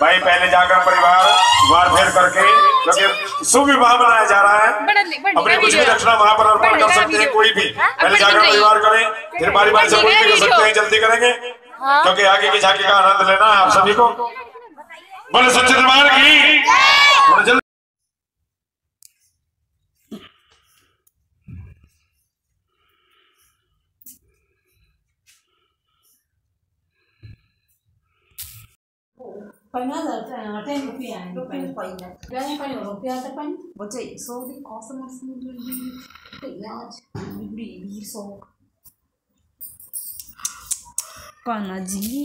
भाई पहले जाकर परिवार वार फेर करके शुभ विवाह बनाया जा रहा है। अपने कुछ भी दक्षिणा वहाँ पर अर्पण कर सकते हैं कोई भी। पहले जाकर परिवार करें फिर बारी बारी से कोई भी कर सकते हैं जल्दी करेंगे। क्योंकि आगे की झांकी का आनंद लेना है आप सभी को। बोले सच्चे दरबार की पहिना टाइम रोपिहाल्यो रोप्यो पहिला बिहानै पानी रोपिहाल्छ पनि बच्चै सौदी कसम कनजी